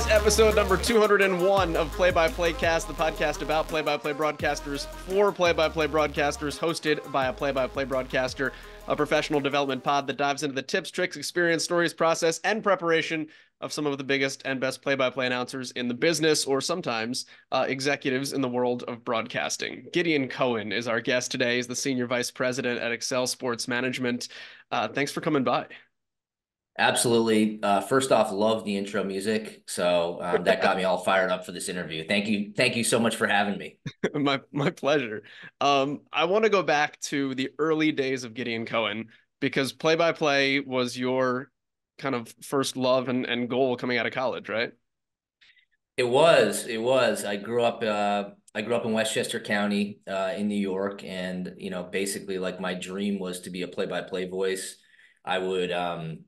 is episode number 201 of Play by Play Cast, the podcast about play by play broadcasters for play by play broadcasters, hosted by a play by play broadcaster, a professional development pod that dives into the tips, tricks, experience, stories, process, and preparation of some of the biggest and best play by play announcers in the business, or sometimes uh, executives in the world of broadcasting. Gideon Cohen is our guest today. He's the senior vice president at Excel Sports Management. Uh, thanks for coming by. Absolutely. Uh, first off, love the intro music, so um, that got me all fired up for this interview. Thank you, thank you so much for having me. my my pleasure. Um, I want to go back to the early days of Gideon Cohen because play by play was your kind of first love and, and goal coming out of college, right? It was. It was. I grew up. Uh, I grew up in Westchester County uh, in New York, and you know, basically, like my dream was to be a play-by-play voice. I would. Um,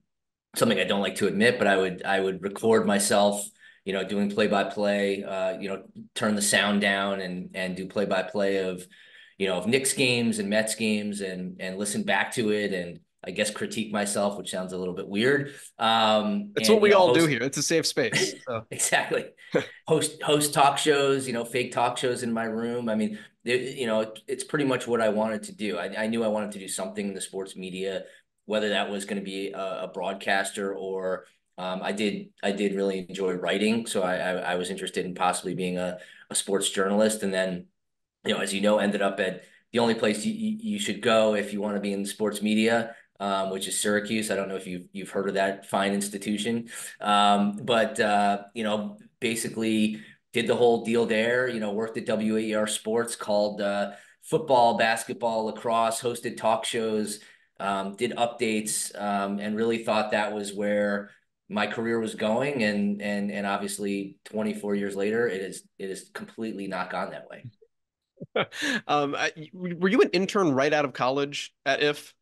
something I don't like to admit, but I would I would record myself, you know, doing play by play, uh, you know, turn the sound down and and do play by play of, you know, of Knicks games and Mets games and and listen back to it and I guess critique myself, which sounds a little bit weird. Um, That's and, what we know, all host, do here. It's a safe space. So. exactly. host host talk shows, you know, fake talk shows in my room. I mean, it, you know, it, it's pretty much what I wanted to do. I, I knew I wanted to do something in the sports media whether that was going to be a, a broadcaster or um, I did I did really enjoy writing, so I, I, I was interested in possibly being a, a sports journalist, and then you know as you know ended up at the only place you, you should go if you want to be in sports media, um, which is Syracuse. I don't know if you've you've heard of that fine institution, um, but uh, you know basically did the whole deal there. You know worked at WAER Sports, called uh, football, basketball, lacrosse, hosted talk shows um, did updates, um, and really thought that was where my career was going. And and and obviously, 24 years later, it is it is completely not gone that way. um, were you an intern right out of college at IF?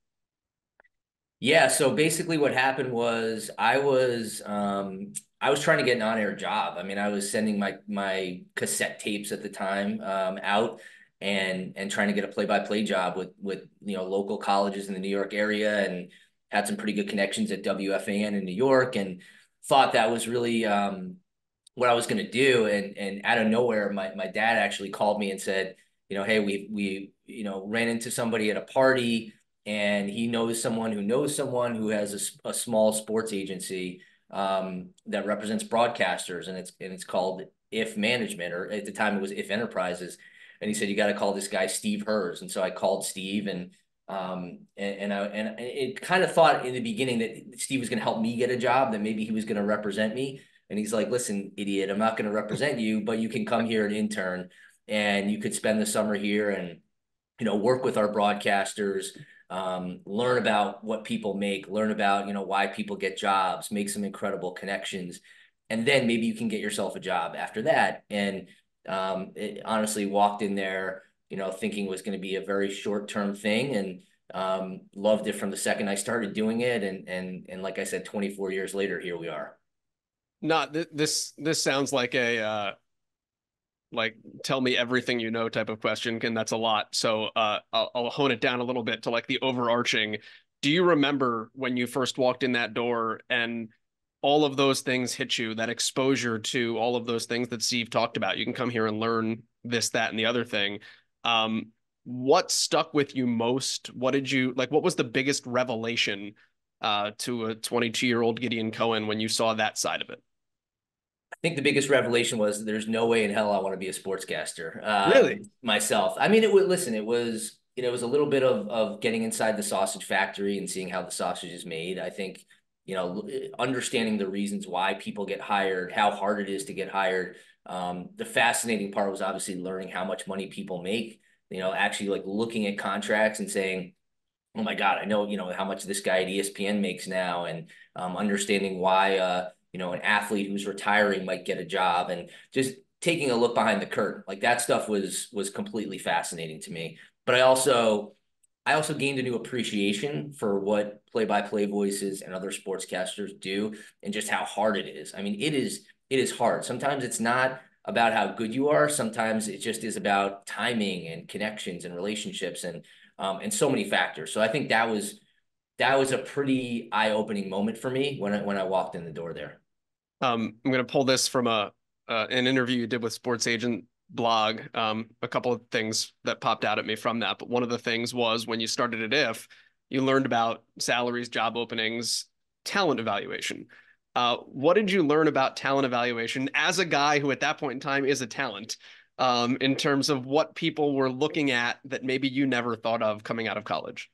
Yeah. So basically, what happened was I was um, I was trying to get an on air job. I mean, I was sending my my cassette tapes at the time um, out and and trying to get a play-by-play job with with you know local colleges in the New York area and had some pretty good connections at WFAN in New York and thought that was really um, what I was going to do. And and out of nowhere my my dad actually called me and said you know hey we we you know ran into somebody at a party and he knows someone who knows someone who has a, a small sports agency um, that represents broadcasters and it's and it's called IF Management or at the time it was if enterprises and he said you got to call this guy Steve Herz, and so I called Steve and um and, and I and it kind of thought in the beginning that Steve was going to help me get a job, that maybe he was going to represent me, and he's like, listen, idiot, I'm not going to represent you, but you can come here and intern, and you could spend the summer here and you know work with our broadcasters. Um, learn about what people make, learn about you know why people get jobs, make some incredible connections, and then maybe you can get yourself a job after that. And um, it honestly walked in there, you know, thinking was going to be a very short term thing and um, loved it from the second I started doing it. And, and, and like I said, 24 years later, here we are. Not th- this, this sounds like a, uh, like tell me everything you know type of question and that's a lot so uh, I'll, I'll hone it down a little bit to like the overarching do you remember when you first walked in that door and all of those things hit you, that exposure to all of those things that Steve talked about. You can come here and learn this, that, and the other thing. Um, what stuck with you most? What did you like? What was the biggest revelation uh, to a 22 year old Gideon Cohen when you saw that side of it? I think the biggest revelation was there's no way in hell I want to be a sportscaster. Uh, really? Myself. I mean, it would listen, it was, you know, it was a little bit of, of getting inside the sausage factory and seeing how the sausage is made. I think you know, understanding the reasons why people get hired, how hard it is to get hired. Um, the fascinating part was obviously learning how much money people make, you know, actually like looking at contracts and saying, oh my God, I know, you know, how much this guy at ESPN makes now and um, understanding why, uh, you know, an athlete who's retiring might get a job and just taking a look behind the curtain. Like that stuff was, was completely fascinating to me. But I also, I also gained a new appreciation for what play-by-play voices and other sportscasters do and just how hard it is. I mean, it is it is hard. Sometimes it's not about how good you are. Sometimes it just is about timing and connections and relationships and um, and so many factors. So I think that was that was a pretty eye-opening moment for me when I when I walked in the door there. Um, I'm going to pull this from a uh, an interview you did with Sports Agent blog. Um, a couple of things that popped out at me from that, but one of the things was when you started at IF, you learned about salaries, job openings, talent evaluation. Uh, what did you learn about talent evaluation as a guy who at that point in time is a talent um, in terms of what people were looking at that maybe you never thought of coming out of college?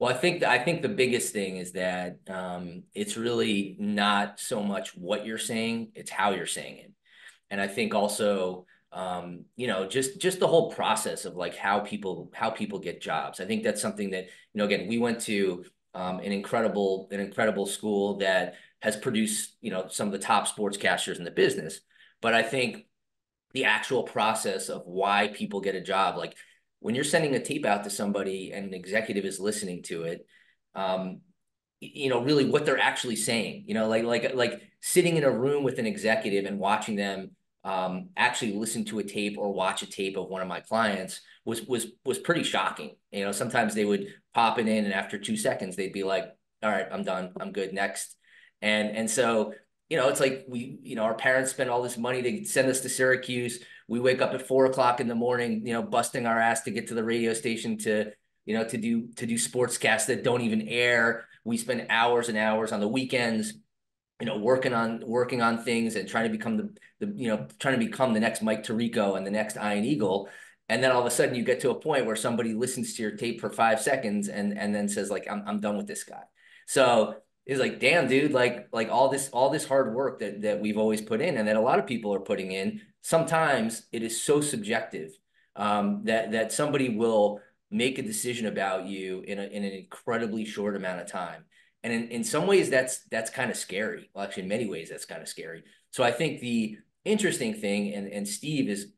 Well, I think I think the biggest thing is that um, it's really not so much what you're saying; it's how you're saying it. And I think also, um, you know, just just the whole process of like how people how people get jobs. I think that's something that you know. Again, we went to um, an incredible an incredible school that has produced you know some of the top sportscasters in the business. But I think the actual process of why people get a job, like when you're sending a tape out to somebody and an executive is listening to it, um, you know, really what they're actually saying, you know, like like like sitting in a room with an executive and watching them um, actually listen to a tape or watch a tape of one of my clients was was was pretty shocking. You know, sometimes they would pop it in, and after two seconds, they'd be like, "All right, I'm done. I'm good. Next." And and so you know, it's like we, you know, our parents spend all this money to send us to Syracuse. We wake up at four o'clock in the morning, you know, busting our ass to get to the radio station to, you know, to do to do sportscasts that don't even air. We spend hours and hours on the weekends, you know, working on working on things and trying to become the, the you know, trying to become the next Mike Tirico and the next Ian Eagle. And then all of a sudden you get to a point where somebody listens to your tape for five seconds and and then says like I'm I'm done with this guy. So is like, damn, dude, like like all this all this hard work that that we've always put in and that a lot of people are putting in. Sometimes it is so subjective um, that that somebody will make a decision about you in a, in an incredibly short amount of time. And in, in some ways, that's that's kind of scary. Well, actually, in many ways, that's kind of scary. So I think the interesting thing, and and Steve is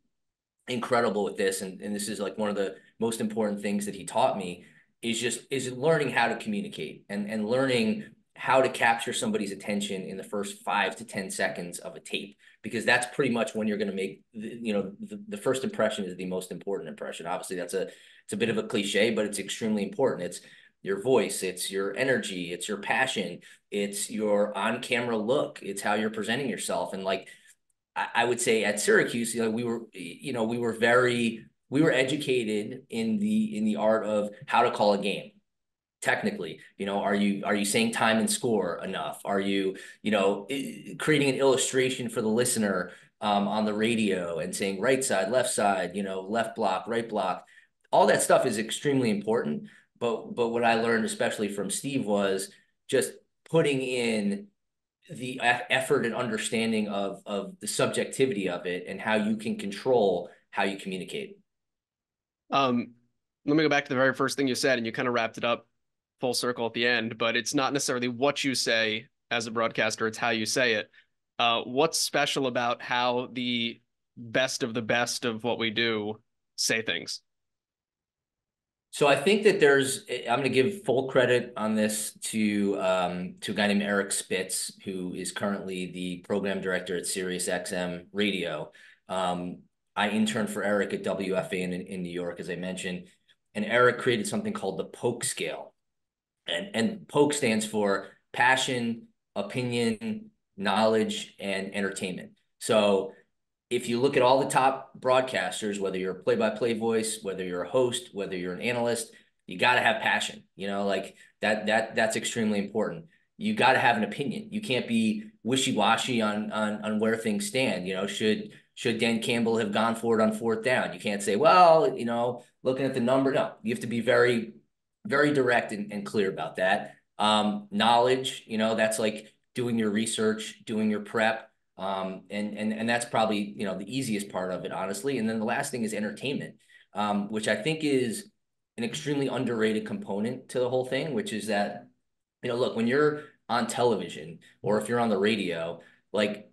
incredible with this, and, and this is like one of the most important things that he taught me is just is learning how to communicate and and learning how to capture somebody's attention in the first five to 10 seconds of a tape, because that's pretty much when you're going to make, the, you know, the, the first impression is the most important impression. Obviously that's a, it's a bit of a cliche, but it's extremely important. It's your voice, it's your energy, it's your passion, it's your on camera look, it's how you're presenting yourself. And like, I, I would say at Syracuse, you know, we were, you know, we were very, we were educated in the, in the art of how to call a game technically. You know are you are you saying time and score enough? Are you you know creating an illustration for the listener um, on the radio and saying right side left side you know left block right block? All that stuff is extremely important but but what i learned especially from steve was just putting in the effort and understanding of of the subjectivity of it and how you can control how you communicate um let me go back to the very first thing you said and you kind of wrapped it up full circle at the end, but it's not necessarily what you say as a broadcaster, it's how you say it. Uh, what's special about how the best of the best of what we do say things? So I think that there's I'm going to give full credit on this to um, to a guy named Eric Spitz, who is currently the program director at Sirius XM Radio. Um, I interned for Eric at WFAN, in New York, as I mentioned, and Eric created something called the Poke Scale, and and poke stands for passion opinion knowledge and entertainment so if you look at all the top broadcasters whether you're a play-by-play voice whether you're a host whether you're an analyst you got to have passion you know like that that that's extremely important you got to have an opinion you can't be wishy-washy on on on where things stand you know should should Dan Campbell have gone for it on fourth down you can't say well you know looking at the number no you have to be very very direct and, and clear about that. Um, knowledge, you know, that's like doing your research, doing your prep. Um, and, and, and that's probably, you know, the easiest part of it, honestly. And then the last thing is entertainment, um, which I think is an extremely underrated component to the whole thing, which is that, you know, look, when you're on television or if you're on the radio, like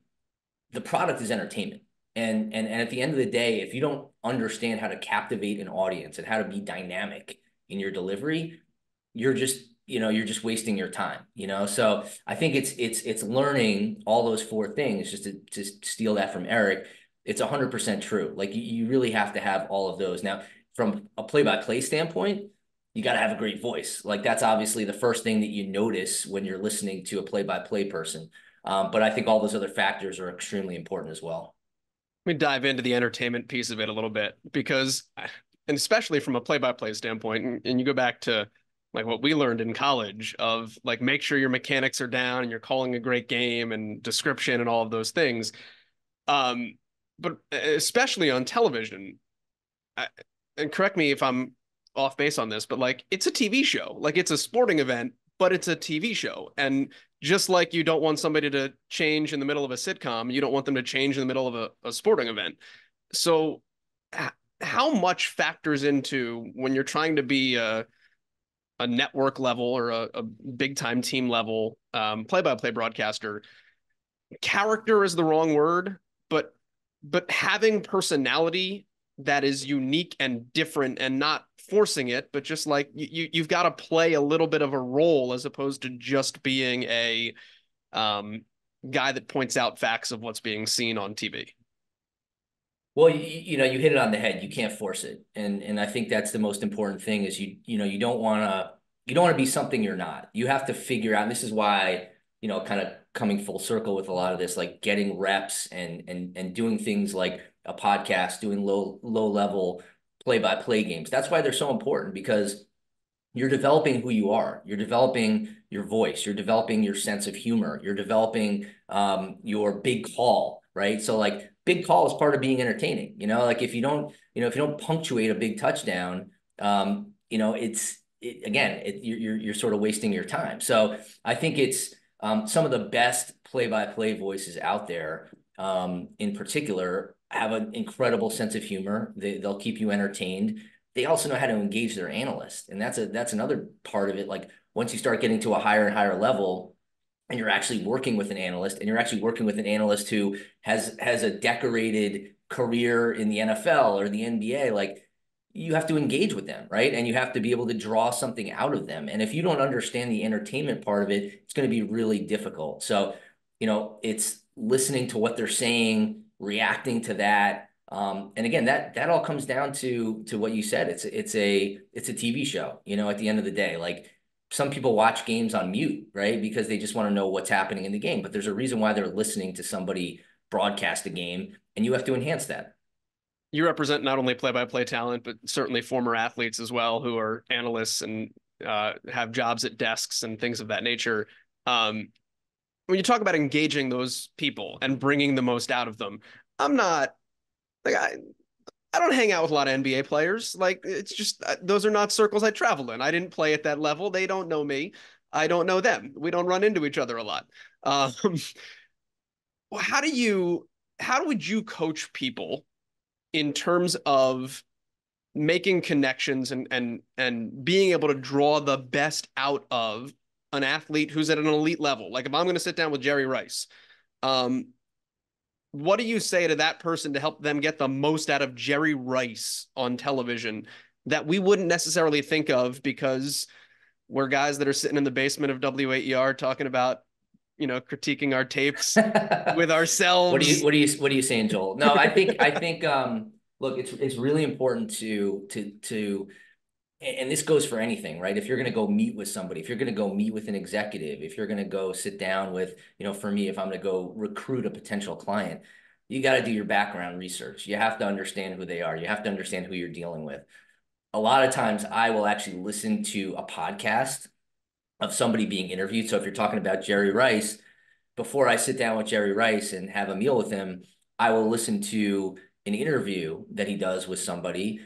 the product is entertainment. And, and, and at the end of the day, if you don't understand how to captivate an audience and how to be dynamic in your delivery, you're just you know you're just wasting your time you know? So i think it's it's it's learning all those four things just to, to steal that from eric. It's 100% true. Like you, really have to have all of those. Now from a play-by-play standpoint you got to have a great voice. Like that's obviously the first thing that you notice when you're listening to a play-by-play person. Um, but I think all those other factors are extremely important as well. Let me dive into the entertainment piece of it a little bit because, and especially from a play-by-play standpoint, and, and you go back to like what we learned in college of like make sure your mechanics are down and you're calling a great game and description and all of those things. Um, but especially on television, I, and correct me if I'm off base on this, but like it's a TV show, like it's a sporting event, but it's a TV show. And just like you don't want somebody to change in the middle of a sitcom, you don't want them to change in the middle of a, a sporting event. So, how much factors into when you're trying to be a, a network level or a, a big time team level um, play-by-play broadcaster? Character is the wrong word, but but having personality that is unique and different and not forcing it but just like you you've got to play a little bit of a role as opposed to just being a um, guy that points out facts of what's being seen on TV. Well, you, you know, you hit it on the head. You can't force it, and and I think that's the most important thing. Is you you know you don't want to you don't want to be something you're not. You have to figure out. this is why you know, kind of coming full circle with a lot of this, like getting reps and and and doing things like a podcast, doing low low level play by play games. That's why they're so important because you're developing who you are. You're developing your voice. You're developing your sense of humor. You're developing um, your big call, right? So like big call is part of being entertaining. You know, like if you don't, you know, if you don't punctuate a big touchdown, um, you know, it's it, again, it, you're you're sort of wasting your time. So I think it's um, some of the best play by play voices out there. Um, in particular have an incredible sense of humor. They, they'll keep you entertained. They also know how to engage their analyst, and that's a that's another part of it. Like once you start getting to a higher and higher level, and you're actually working with an analyst, and you're actually working with an analyst who has has a decorated career in the NFL or the NBA, like you have to engage with them, right? And you have to be able to draw something out of them. And if you don't understand the entertainment part of it, it's going to be really difficult. So, you know, it's listening to what they're saying, reacting to that. Um, and again, that that all comes down to to what you said. It's it's a it's a TV show. You know, at the end of the day, like some people watch games on mute, right? Because they just want to know what's happening in the game. But there's a reason why they're listening to somebody broadcast a game, and you have to enhance that. You represent not only play-by-play talent, but certainly former athletes as well, who are analysts and uh, have jobs at desks and things of that nature. Um, when you talk about engaging those people and bringing the most out of them, I'm not like I I don't hang out with a lot of NBA players. Like it's just uh, those are not circles I travel in. I didn't play at that level. They don't know me. I don't know them. We don't run into each other a lot. Um, how do you how would you coach people in terms of making connections and and and being able to draw the best out of an athlete who's at an elite level, like if I'm going to sit down with Jerry Rice, um, what do you say to that person to help them get the most out of Jerry Rice on television that we wouldn't necessarily think of because we're guys that are sitting in the basement of WAER talking about you know critiquing our tapes with ourselves. What do you what do you what are you saying, Joel? No, I think I think um look, it's it's really important to to to and this goes for anything, right? If you're going to go meet with somebody, if you're going to go meet with an executive, if you're going to go sit down with, you know, for me, if I'm going to go recruit a potential client, you got to do your background research. You have to understand who they are. You have to understand who you're dealing with. A lot of times I will actually listen to a podcast of somebody being interviewed. So if you're talking about Jerry Rice, before I sit down with Jerry Rice and have a meal with him, I will listen to an interview that he does with somebody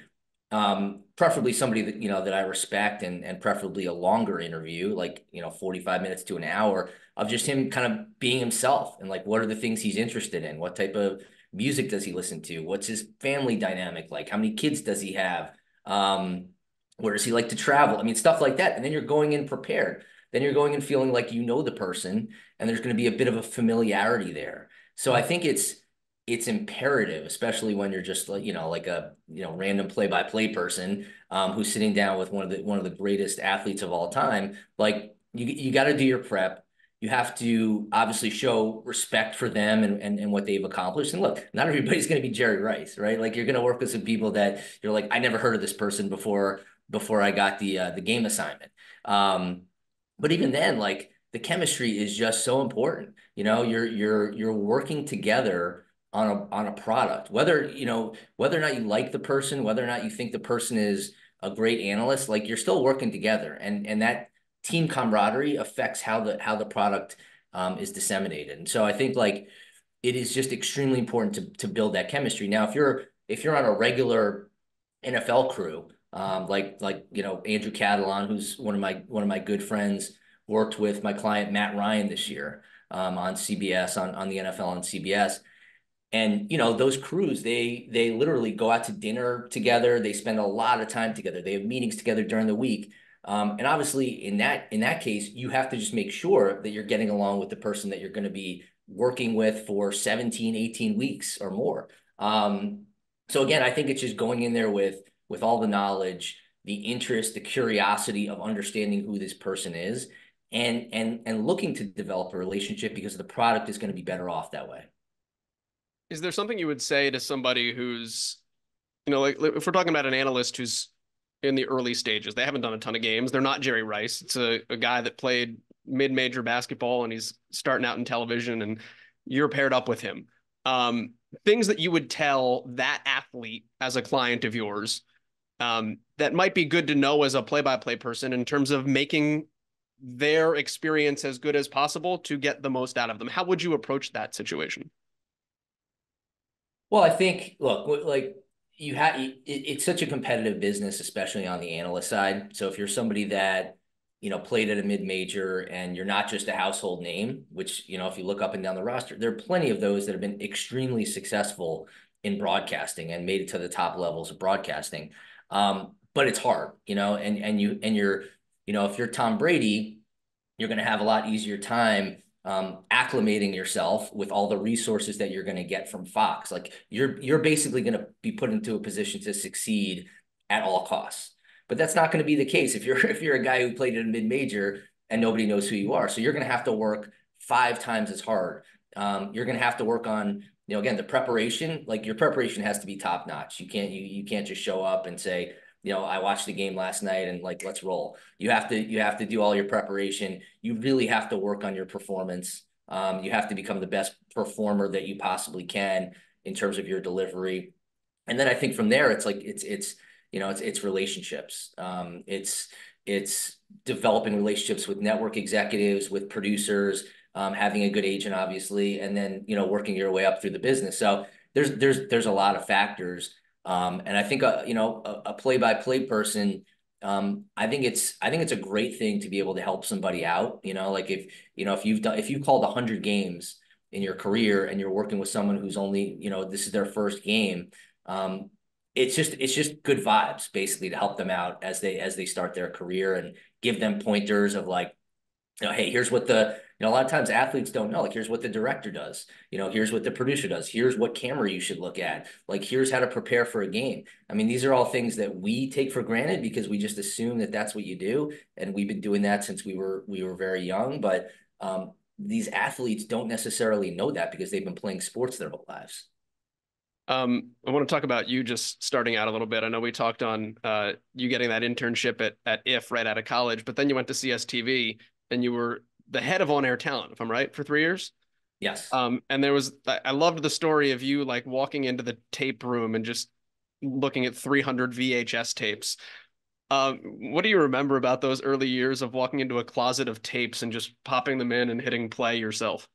um, preferably somebody that you know that I respect and and preferably a longer interview, like you know, 45 minutes to an hour of just him kind of being himself and like what are the things he's interested in? What type of music does he listen to? What's his family dynamic like? How many kids does he have? Um, where does he like to travel? I mean, stuff like that. And then you're going in prepared. Then you're going in feeling like you know the person, and there's going to be a bit of a familiarity there. So I think it's it's imperative, especially when you're just like, you know, like a, you know, random play by play person um, who's sitting down with one of the, one of the greatest athletes of all time. Like you, you got to do your prep. You have to obviously show respect for them and, and, and what they've accomplished. And look, not everybody's going to be Jerry Rice, right? Like you're going to work with some people that you're like, I never heard of this person before, before I got the, uh, the game assignment. Um, but even then, like the chemistry is just so important. You know, you're you're you're working together on a on a product. Whether you know whether or not you like the person, whether or not you think the person is a great analyst, like you're still working together, and and that team camaraderie affects how the how the product um, is disseminated. And so I think like it is just extremely important to to build that chemistry. Now, if you're if you're on a regular NFL crew, um, like like you know Andrew Catalon, who's one of my one of my good friends, worked with my client Matt Ryan this year um, on CBS on on the NFL on CBS. And you know those crews, they they literally go out to dinner together. They spend a lot of time together. They have meetings together during the week. Um, and obviously, in that in that case, you have to just make sure that you're getting along with the person that you're going to be working with for 17, 18 weeks or more. Um, so again, I think it's just going in there with with all the knowledge, the interest, the curiosity of understanding who this person is, and and and looking to develop a relationship because the product is going to be better off that way. Is there something you would say to somebody who's, you know, like if we're talking about an analyst who's in the early stages, they haven't done a ton of games. They're not Jerry Rice. It's a, a guy that played mid-major basketball and he's starting out in television and you're paired up with him. Um, things that you would tell that athlete as a client of yours um, that might be good to know as a play-by-play person in terms of making their experience as good as possible to get the most out of them. How would you approach that situation? Well, I think look, like you have it, it's such a competitive business, especially on the analyst side. So if you're somebody that you know played at a mid major and you're not just a household name, which you know if you look up and down the roster, there are plenty of those that have been extremely successful in broadcasting and made it to the top levels of broadcasting. Um, but it's hard, you know, and and you and you're, you know, if you're Tom Brady, you're going to have a lot easier time um, acclimating yourself with all the resources that you're going to get from Fox. Like you're you're basically going to be put into a position to succeed at all costs. But that's not going to be the case if you're if you're a guy who played in a mid major and nobody knows who you are. So you're going to have to work five times as hard. Um, you're going to have to work on you know, again, the preparation, like your preparation has to be top notch. You can't, you, you can't just show up and say, you know, I watched the game last night and like, let's roll. You have to, you have to do all your preparation. You really have to work on your performance. Um, you have to become the best performer that you possibly can in terms of your delivery. And then I think from there, it's like, it's, it's, you know, it's, it's relationships. Um, it's, it's developing relationships with network executives, with producers, um, having a good agent, obviously, and then you know working your way up through the business. So there's there's there's a lot of factors, um, and I think a, you know a play by play person. Um, I think it's I think it's a great thing to be able to help somebody out. You know, like if you know if you've done if you called hundred games in your career and you're working with someone who's only you know this is their first game. Um, it's just it's just good vibes basically to help them out as they as they start their career and give them pointers of like you know hey here's what the a lot of times athletes don't know, like, here's what the director does, you know, here's what the producer does, here's what camera you should look at, like, here's how to prepare for a game. I mean, these are all things that we take for granted because we just assume that that's what you do. And we've been doing that since we were, we were very young, but um, these athletes don't necessarily know that because they've been playing sports their whole lives. Um, I want to talk about you just starting out a little bit. I know we talked on uh, you getting that internship at at IF right out of college, but then you went to CSTV and you were the head of on air talent, if I'm right, for three years. Yes. Um, and there was I loved the story of you like walking into the tape room and just looking at 300 VHS tapes. Um, what do you remember about those early years of walking into a closet of tapes and just popping them in and hitting play yourself?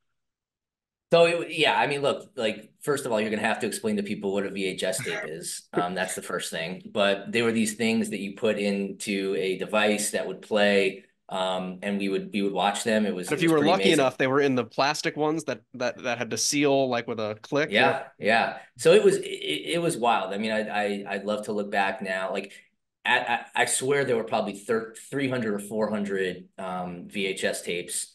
So it, yeah, I mean, look, like first of all, you're gonna have to explain to people what a VHS tape is. Um, that's the first thing. But they were these things that you put into a device that would play um, and we would we would watch them. It was. if it you were lucky amazing. enough, they were in the plastic ones that that that had to seal like with a click. Yeah, yeah. So it was it, it was wild. I mean, I I I'd love to look back now. Like, at, I, I swear there were probably 300 or 400 um, VHS tapes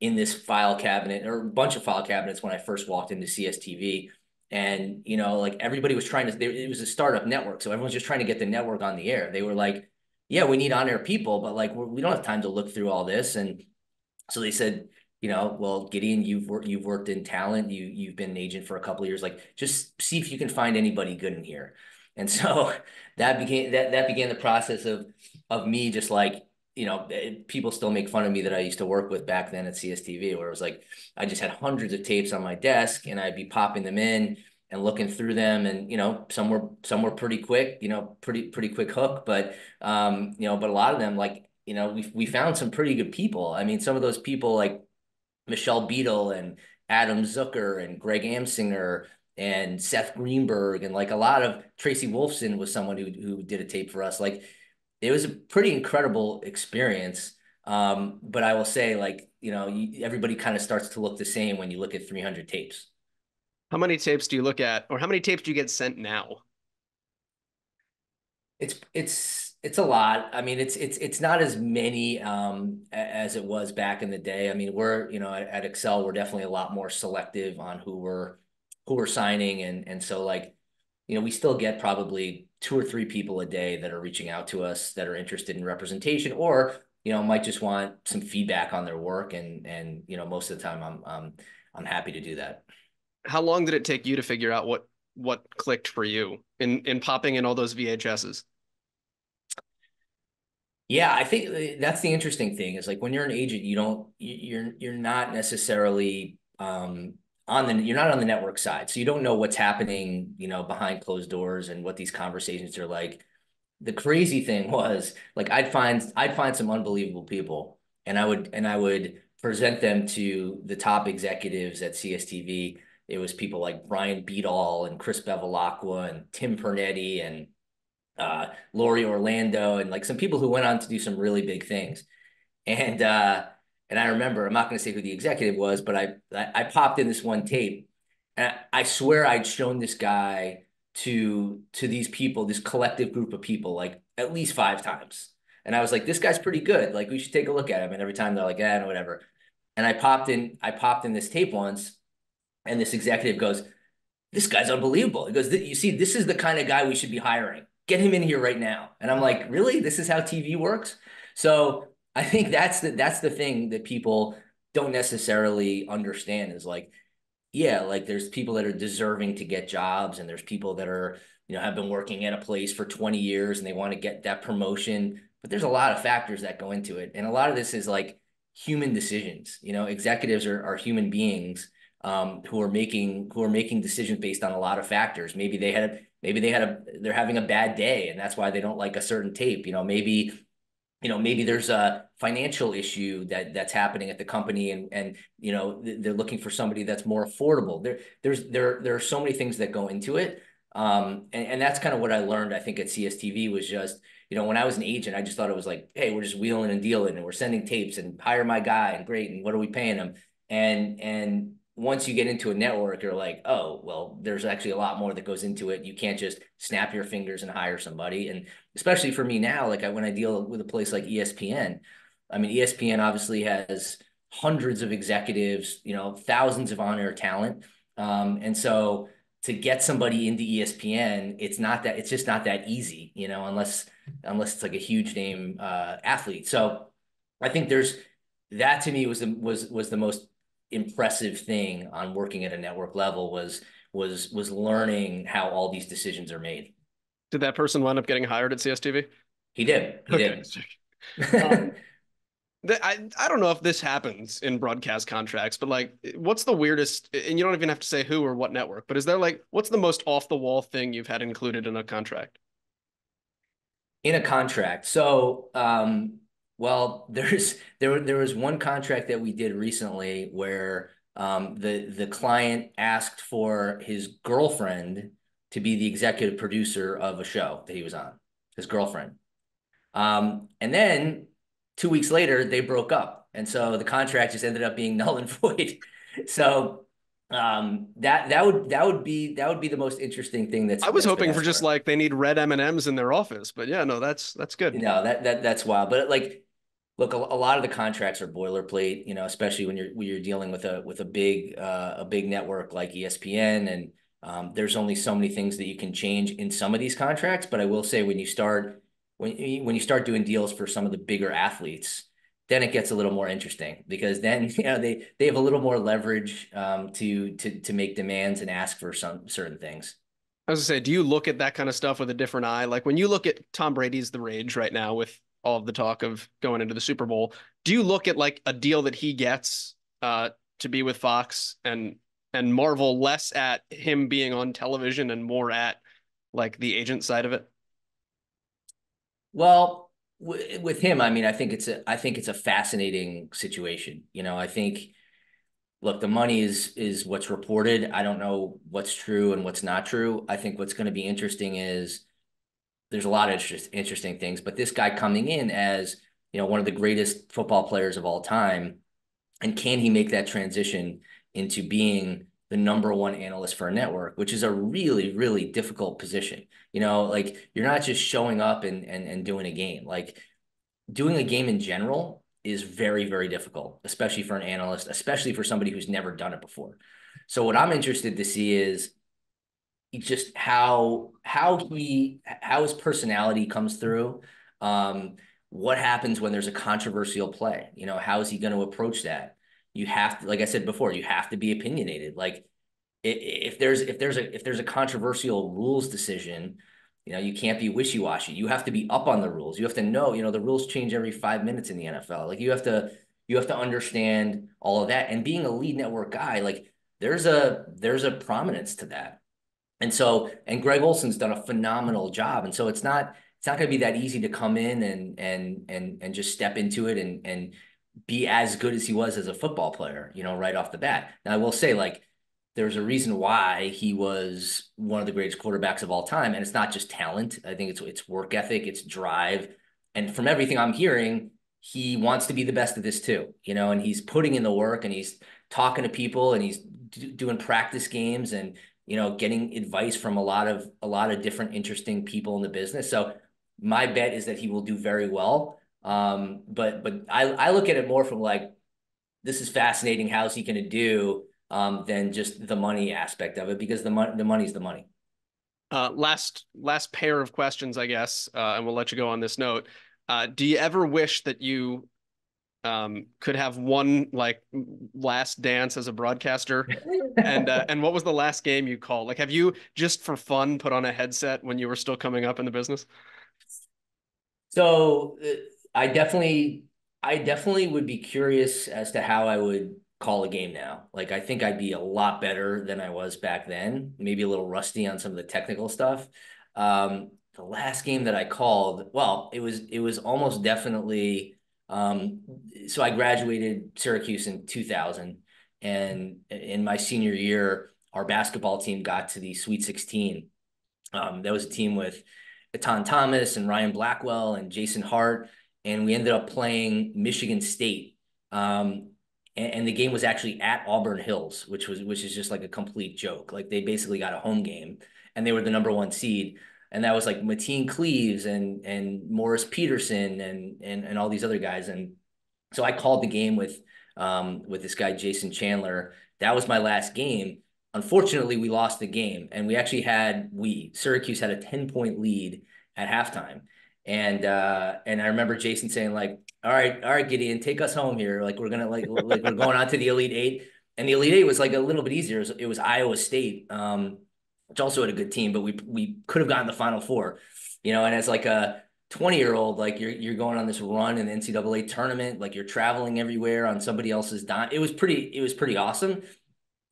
in this file cabinet or a bunch of file cabinets when I first walked into CSTV. And you know, like everybody was trying to. They, it was a startup network, so everyone's just trying to get the network on the air. They were like yeah, we need on air people, but like we're, we do not have time to look through all this. And so they said, you know, well, Gideon, you've worked you've worked in talent, you you've been an agent for a couple years. Like, just see if you can find anybody good in here. And so that became that that began the process of of me just like you know, eh, people still make fun of me that I used to work with back then at CSTV, where it was like I just had hundreds of tapes on my desk and I'd be popping them in and looking through them and you know some were some were pretty quick you know pretty pretty quick hook but um you know but a lot of them like you know we we found some pretty good people. I mean some of those people like michelle beadle and adam zucker and greg amsinger and seth greenberg and like a lot of tracy wolfson was someone who, who did a tape for us. Like it was a pretty incredible experience. Um but i will say like you know everybody kind of starts to look the same when you look at 300 tapes how many tapes do you look at, or how many tapes do you get sent now? It's it's it's a lot. I mean, it's it's it's not as many um, as it was back in the day. I mean, we're you know at, at Excel, we're definitely a lot more selective on who we're who we're signing, and and so like you know we still get probably two or three people a day that are reaching out to us that are interested in representation or you know might just want some feedback on their work and and you know most of the time I'm I'm I'm happy to do that how long did it take you to figure out what what clicked for you in in popping in all those VHSs? Yeah, I think uh, that's the interesting thing is like when you're an agent, you don't you're you're not necessarily um on the you're not on the network side. So you don't know what's happening, you know, behind closed doors and what these conversations are like. The crazy thing was like I'd find I'd find some unbelievable people and I would and I would present them to the top executives at CSTV it was people like Brian Bedol and Chris Bevilacqua and Tim Pernetti and uh, Laurie Orlando and like some people who went on to do some really big things. And uh, and I remember I'm not going to say who the executive was, but I, I I popped in this one tape, and I swear I'd shown this guy to to these people, this collective group of people, like at least five times. And I was like, this guy's pretty good. Like we should take a look at him. And every time they're like, no, whatever. And I popped in, I popped in this tape once, and this executive goes, This guy's unbelievable. He goes, You see, this is the kind of guy we should be hiring. Get him in here right now. And I'm like, Really? This is how TV works? So I think that's the that's the thing that people don't necessarily understand is like, yeah, like there's people that are deserving to get jobs, and there's people that are, you know, have been working at a place for 20 years and they want to get that promotion. But there's a lot of factors that go into it. And a lot of this is like human decisions. You know, executives are, are human beings um, who are making who are making decisions based on a lot of factors. Maybe they had a maybe they had a they're having a bad day and that's why they don't like a certain tape. You know, maybe you know maybe there's a financial issue that that's happening at the company and and you know they're looking for somebody that's more affordable. There there's there there are so many things that go into it. Um, and, and that's kind of what I learned, I think, at CSTV was just, you know, when I was an agent, I just thought it was like, hey, we're just wheeling and dealing and we're sending tapes and hire my guy and great. And what are we paying him? And and once you get into a network, you're like, oh, well, there's actually a lot more that goes into it. You can't just snap your fingers and hire somebody. And especially for me now, like I, when I deal with a place like ESPN, I mean, ESPN obviously has hundreds of executives, you know, thousands of on-air talent. Um, and so to get somebody into ESPN, it's not that it's just not that easy, you know, unless unless it's like a huge name uh, athlete. So I think there's that to me was the was was the most impressive thing on working at a network level was was was learning how all these decisions are made. Did that person wind up getting hired at CSTV? He did. He okay. did. um, I I don't know if this happens in broadcast contracts, but like, what's the weirdest? And you don't even have to say who or what network, but is there like, what's the most off the wall thing you've had included in a contract? In a contract, so um, well, there's there there was one contract that we did recently where um, the the client asked for his girlfriend to be the executive producer of a show that he was on, his girlfriend. Um, and then two weeks later, they broke up, and so the contract just ended up being null and void. so um, that that would that would be that would be the most interesting thing that's I was that's hoping for just like they need red M&Ms in their office, but yeah, no, that's that's good. No, that that that's wild. But like look, a, a, lot of the contracts are boilerplate, you know, especially when you're when you're dealing with a with a big uh, a big network like ESPN, and um, there's only so many things that you can change in some of these contracts. But I will say, when you start when when you start doing deals for some of the bigger athletes, then it gets a little more interesting because then you know they they have a little more leverage um, to to to make demands and ask for some certain things. I was gonna say, do you look at that kind of stuff with a different eye? Like when you look at Tom Brady's the rage right now with all of the talk of going into the Super Bowl. Do you look at like a deal that he gets uh, to be with Fox and and marvel less at him being on television and more at like the agent side of it? Well, w- with him, I mean, I think it's a I think it's a fascinating situation. You know, I think look, the money is is what's reported. I don't know what's true and what's not true. I think what's going to be interesting is there's a lot of interest, interesting things, but this guy coming in as you know one of the greatest football players of all time, and can he make that transition into being the number one analyst for a network, which is a really, really difficult position. You know, like you're not just showing up and and, and doing a game. Like doing a game in general is very, very difficult, especially for an analyst, especially for somebody who's never done it before. So what I'm interested to see is just how how he how his personality comes through. Um, what happens when there's a controversial play? You know, how is he going to approach that? You have to, like I said before, you have to be opinionated. Like if there's if there's a if there's a controversial rules decision, you know, you can't be wishy washy. You have to be up on the rules. You have to know, you know, the rules change every five minutes in the NFL. Like you have to, you have to understand all of that. And being a lead network guy, like there's a there's a prominence to that. And so, and Greg Olsen's done a phenomenal job. And so it's not it's not going to be that easy to come in and and and and just step into it and and be as good as he was as a football player, you know, right off the bat. Now I will say, like there's a reason why he was one of the greatest quarterbacks of all time, and it's not just talent. I think it's it's work ethic, it's drive, and from everything I'm hearing, he wants to be the best of this too. You know, and he's putting in the work, and he's talking to people, and he's doing practice games, and you know, getting advice from a lot of a lot of different interesting people in the business. So my bet is that he will do very well. Um, but but I I look at it more from like this is fascinating. How's he going to do? um, than just the money aspect of it because the money the money's the money. Uh, last last pair of questions, I guess, uh, and we'll let you go on this note. Uh, do you ever wish that you um, could have one like last dance as a broadcaster? and uh, and what was the last game you called? Like, have you just for fun put on a headset when you were still coming up in the business? So uh, I definitely I definitely would be curious as to how I would call a game now. Like I think I'd be a lot better than I was back then. Maybe a little rusty on some of the technical stuff. Um, the last game that I called, well, it was it was almost definitely. Um, so I graduated Syracuse in 2000, and in my senior year, our basketball team got to the Sweet 16. Um, that was a team with Etan Thomas and Ryan Blackwell and Jason Hart, and we ended up playing Michigan State. Um, and, and, the game was actually at Auburn Hills, which was which is just like a complete joke. Like they basically got a home game, and they were the number one seed, and that was like Mateen Cleaves and and Morris Peterson and and and all these other guys, and so I called the game with um with this guy Jason Chandler. That was my last game. Unfortunately, we lost the game, and we actually had we Syracuse had a ten point lead at halftime. And uh, and I remember Jason saying like, "All right, all right, Gideon, take us home here. Like we're gonna like like we're going on to the Elite Eight. And the Elite Eight was like a little bit easier. It was, it was Iowa State, um, which also had a good team, but we we could have gotten the Final Four, you know. And as like a 20 year old, like you're you're going on this run in the NCAA tournament, like you're traveling everywhere on somebody else's dime. It was pretty it was pretty awesome.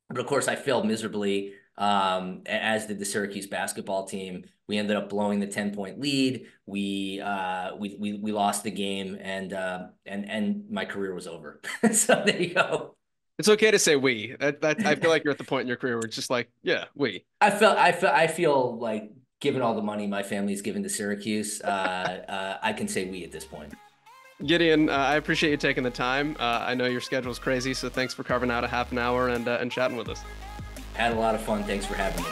But of course, I failed miserably um, as did the Syracuse basketball team. We ended up blowing the 10 point lead. We, uh, we, we, we lost the game and, uh, and, and my career was over. so there you go. It's okay to say we. That, that I feel like you're at the point in your career where it's just like, yeah, we. I felt I feel I feel like given all the money my family's given to Syracuse, uh, uh, I can say we at this point. Gideon, uh, I appreciate you taking the time. Uh, I know your schedule is crazy, so thanks for carving out a half an hour and uh, and chatting with us. Had a lot of fun. Thanks for having me.